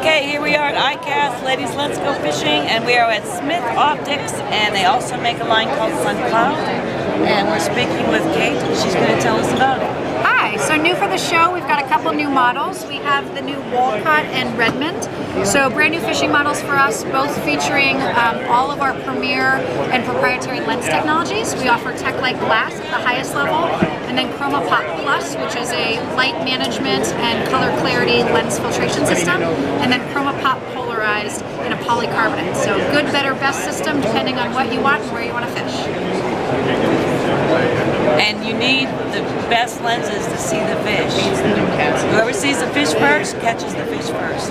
Okay, here we are at ICAST, Ladies Let's Go Fishing, and we are at Smith Optics, and they also make a line called Sun Cloud. And we're speaking with Kate, she's going to tell us about it. Hi, so new for the show, we've got a couple new models. We have the new Walcott and Redmond. So brand new fishing models for us, both featuring um, all of our premier and proprietary lens technologies. We offer Techlite glass at the highest level, and then ChromaPop Plus, which is a light management and color clarity lens filtration system, and then ChromaPop polarized in a polycarbonate. So good, better, best system depending on what you want and where you want to fish. And you need the best lenses to see the fish. Whoever sees the fish first catches the fish first.